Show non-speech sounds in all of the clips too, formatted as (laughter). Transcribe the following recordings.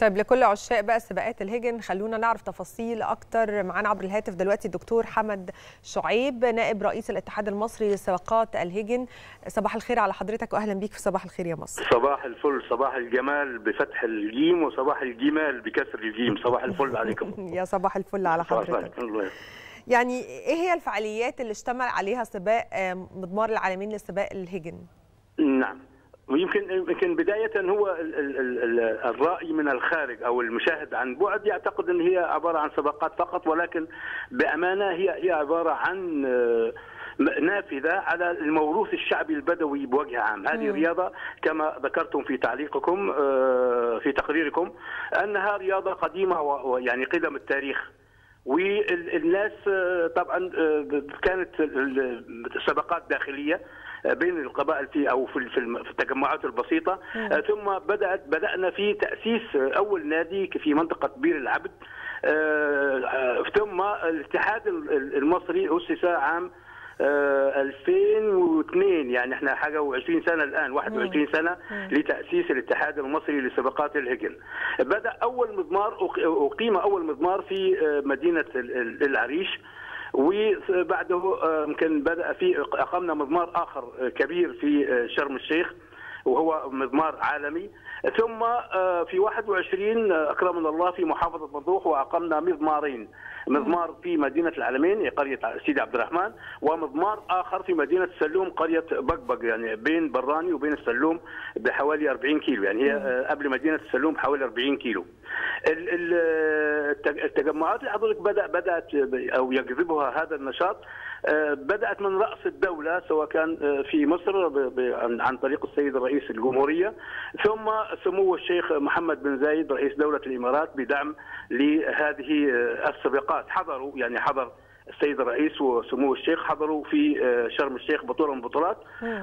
طيب لكل عشاق بقى سباقات الهجن خلونا نعرف تفاصيل أكتر. معانا عبر الهاتف دلوقتي الدكتور حمد شعيب نائب رئيس الاتحاد المصري لسباقات الهجن صباح الخير على حضرتك واهلا بيك في صباح الخير يا مصر. صباح الفل صباح الجمال بفتح الجيم وصباح الجمال بكسر الجيم. صباح الفل عليكم. (laughs) يا صباح الفل على حضرتك. الله يعني إيه هي الفعاليات اللي اشتمل عليها سباق مضمار العلمين لسباق الهجن نعم. ويمكن يمكن بداية هو ال ال ال الرأي من الخارج أو المشاهد عن بعد يعتقد أن هي عبارة عن سباقات فقط ولكن بأمانة هي هي عبارة عن نافذة على الموروث الشعبي البدوي بوجه عام. هذه رياضة كما ذكرتم في تعليقكم في تقريركم أنها رياضة قديمة ويعني قدم التاريخ. والناس طبعا كانت سباقات داخلية. بين القبائل في أو في في التجمعات البسيطة. ثم بدات بدأنا في تأسيس أول نادي في منطقة بير العبد. ثم الاتحاد المصري أسس عام 2002 يعني إحنا حاجة و20 سنة الآن 21 سنة لتأسيس الاتحاد المصري لسباقات الهجن. بدأ أول مضمار أقيم أول مضمار في مدينة العريش. وبعده يمكن بدأ في اقمنا مضمار آخر كبير في شرم الشيخ وهو مضمار عالمي. ثم في 21 أكرمنا الله في محافظة مطروح وأقمنا مضمارين. مضمار في مدينة العلمين قرية سيدي عبد الرحمن ومضمار آخر في مدينة السلوم قرية بقبق يعني بين براني وبين السلوم بحوالي 40 كيلو يعني هي قبل مدينة السلوم بحوالي 40 كيلو. التجمعات اللي حضرتك بدا بدأت أو يجذبها هذا النشاط بدأت من رأس الدولة سواء كان في مصر عن طريق السيد رئيس الجمهورية. ثم سمو الشيخ محمد بن زايد رئيس دولة الإمارات بدعم لهذه السباقات حضروا يعني حضر السيد الرئيس وسمو الشيخ حضروا في شرم الشيخ بطولة من البطولات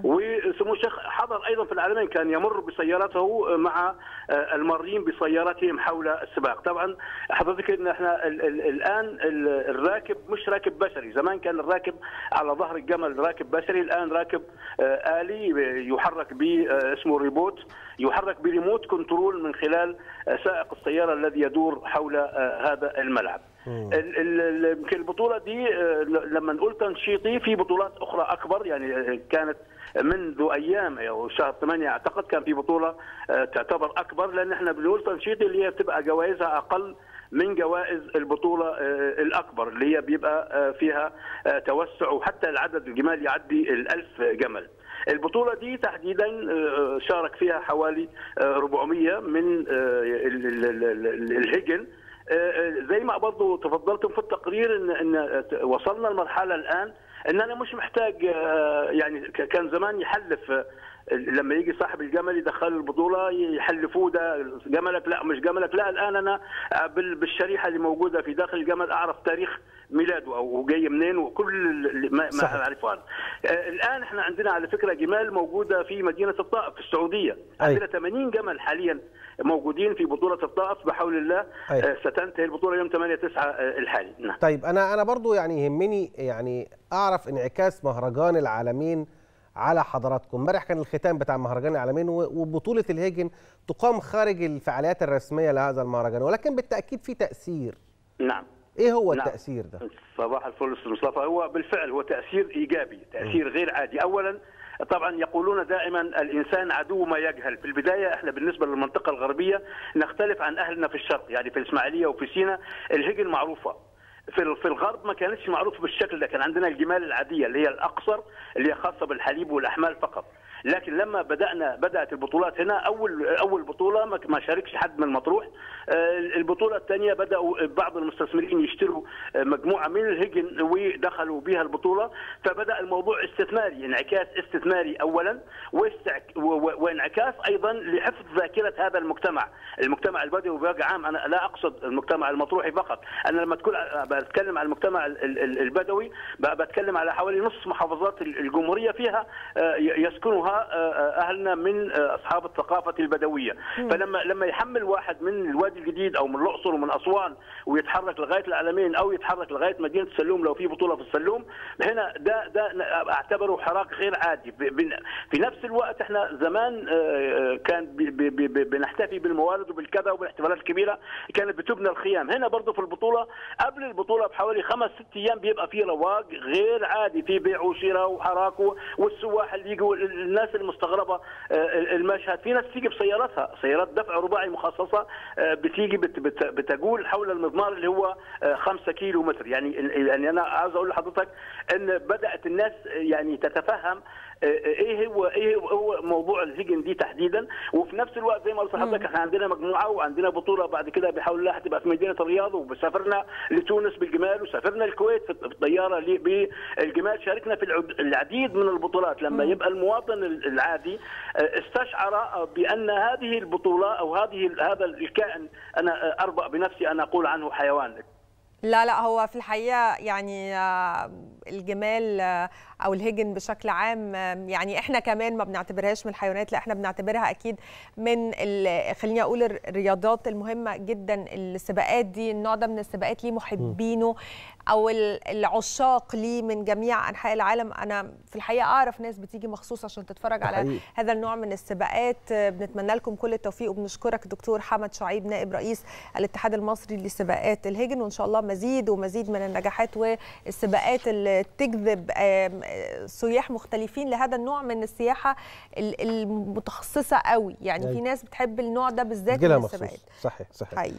وسمو الشيخ حضر أيضا في العلمين كان يمر بسيارته مع المارين بسيارتهم حول السباق. طبعا حضرتك إن إحنا الآن الراكب مش راكب بشري. زمان كان الراكب على ظهر الجمل راكب بشري الآن راكب آلي يحرك ب اسمه روبوت يحرك ب remote control من خلال سائق السيارة الذي يدور حول هذا الملعب. يمكن البطولة دي لما نقول تنشيطي في بطولات أخرى أكبر يعني كانت منذ أيام أو شهر 8 أعتقد كان في بطولة تعتبر أكبر لأن إحنا بنقول تنشيطي اللي هي بتبقى جوائزها أقل من جوائز البطولة الأكبر اللي هي بيبقى فيها توسع وحتى العدد الجمال يعدي الألف جمل. البطولة دي تحديدا شارك فيها حوالي 400 من الهجن زي ما برضه تفضلتم في التقرير ان إن وصلنا لمرحلة الآن إن أنا مش محتاج يعني كان زمان يحلف لما يجي صاحب الجمل يدخل البطولة يحلفوه ده جملك لا مش جملك لا الآن أنا بالشريحة اللي موجودة في داخل الجمل أعرف تاريخ ميلاده أو جاي منين وكل ما أعرفه أنا. الآن إحنا عندنا على فكرة جمال موجودة في مدينة الطائف في السعودية عندنا 80 جمل حاليا موجودين في بطولة الطائف بحول الله أي. ستنتهي البطولة يوم 8 9 الحالي نعم. طيب أنا أنا برضو يعني يهمني يعني أعرف انعكاس مهرجان العالمين على حضراتكم. امبارح كان الختام بتاع مهرجان العالمين وبطولة الهيجن تقام خارج الفعاليات الرسمية لهذا المهرجان ولكن بالتأكيد في تأثير. نعم. إيه هو نعم. التأثير ده؟ صباح الفل أستاذ مصطفى. هو بالفعل هو تأثير إيجابي تأثير م. غير عادي. اولا طبعا يقولون دائما الإنسان عدو ما يجهل. في البداية إحنا بالنسبة للمنطقة الغربية نختلف عن أهلنا في الشرق يعني في الإسماعيلية وفي سيناء الهجن معروفة. في في الغرب ما كانتش معروفه بالشكل ده. كان عندنا الجمال العادية اللي هي الأقصر اللي هي خاصة بالحليب والأحمال فقط. لكن لما بدانا بدأت البطولات هنا اول أول بطولة ما شاركش حد من مطروح. البطولة الثانية بدأوا بعض المستثمرين يشتروا مجموعة من الهجن ودخلوا بها البطولة. فبدأ الموضوع استثماري انعكاس استثماري اولا وانعكاس أيضا لحفظ ذاكرة هذا المجتمع. المجتمع البدوي بوجه عام أنا لا أقصد المجتمع المطروحي فقط. أنا لما تكون بتكلم عن المجتمع البدوي بتكلم على حوالي نصف محافظات الجمهورية فيها يسكنها يحملها أهلنا من أصحاب الثقافة البدوية. فلما لما يحمل واحد من الوادي الجديد أو من الأقصر ومن أسوان ويتحرك لغاية العلمين أو يتحرك لغاية مدينة السلوم لو في بطولة في السلوم هنا ده ده أعتبره حراك غير عادي. في نفس الوقت إحنا زمان كان بنحتفي بالموالد وبالكذا وبالاحتفالات الكبيرة كانت بتبنى الخيام. هنا برضه في البطولة قبل البطولة بحوالي خمس ست أيام بيبقى في رواق غير عادي في بيع وشراء وحراك والسواح اللي يجوا الناس المستغربة المشهد. في ناس تيجي بسيارتها سيارات دفع رباعي مخصصة بتيجي بت بت بتقول حول المضمار اللي هو 5 كيلو متر. يعني يعني أنا عاوز أقول لحضرتك إن بدأت الناس يعني تتفهم إيه هو إيه هو موضوع الهجن دي تحديدا. وفي نفس الوقت زي ما قلت لحضرتك إحنا عندنا مجموعة وعندنا بطولة بعد كده بحول الله هتبقى في مدينة الرياض وسافرنا لتونس بالجمال وسافرنا الكويت في الطيارة بالجمال. شاركنا في العديد من البطولات. لما يبقى المواطن العادي استشعر بأن هذه البطولة أو هذه هذا الكائن أنا أربأ بنفسي أن أقول عنه حيوان. لا لا هو في الحقيقة يعني الجمال أو الهجن بشكل عام يعني إحنا كمان ما بنعتبرهاش من الحيوانات لا إحنا بنعتبرها أكيد من خليني أقول الرياضات المهمة جدا السباقات دي النوع ده من السباقات ليه محبينه أو العشاق ليه من جميع أنحاء العالم أنا في الحقيقة أعرف ناس بتيجي مخصوص عشان تتفرج على حقيقي. هذا النوع من السباقات بنتمنى لكم كل التوفيق وبنشكرك دكتور حمد شعيب نائب رئيس الاتحاد المصري لسباقات الهجن وإن شاء الله مزيد ومزيد من النجاحات والسباقات اللي تجذب سياح مختلفين لهذا النوع من السياحة المتخصصة قوي. يعني في ناس بتحب النوع ده بالذات من السباقات. صحيح صحيح. حقيقي.